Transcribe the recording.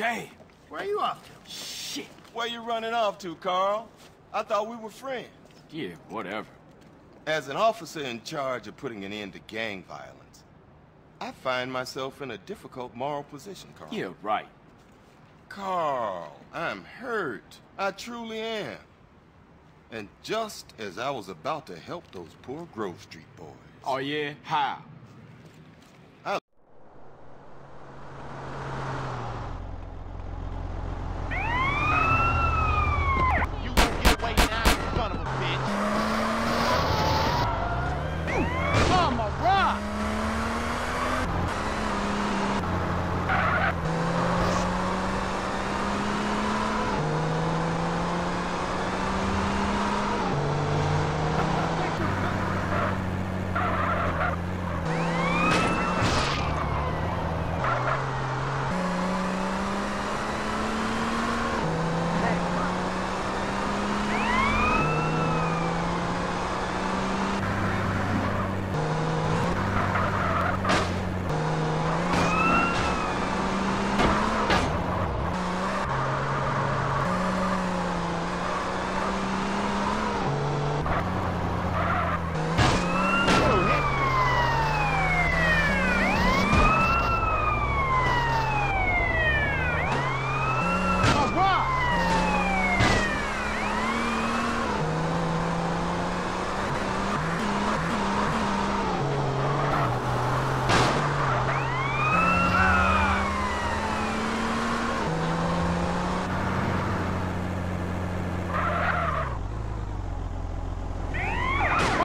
Damn. Where are you off to? Shit. Where you running off to, Carl? I thought we were friends. Yeah, whatever. As an officer in charge of putting an end to gang violence, I find myself in a difficult moral position, Carl. Yeah, right. Carl, I'm hurt. I truly am. And just as I was about to help those poor Grove Street boys. Oh, yeah? How?